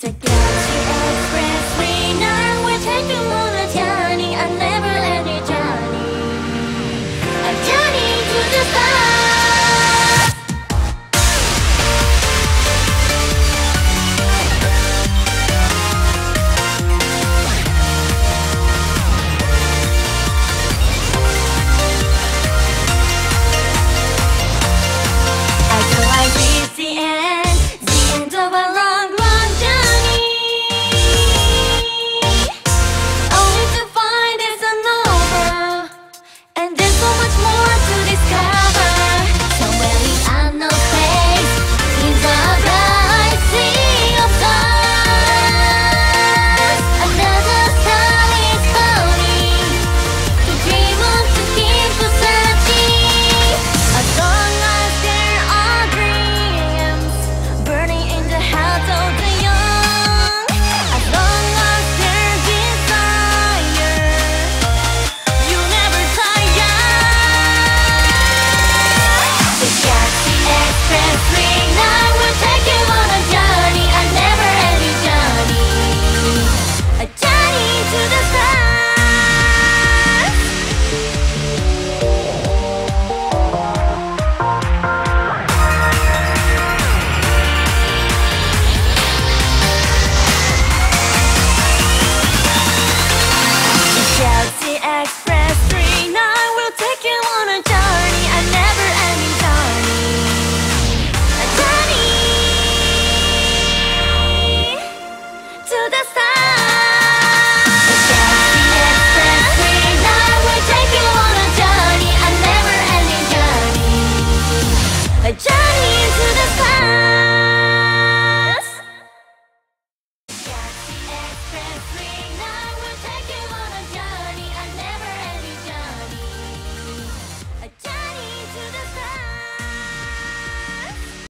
Together. 这一次的爱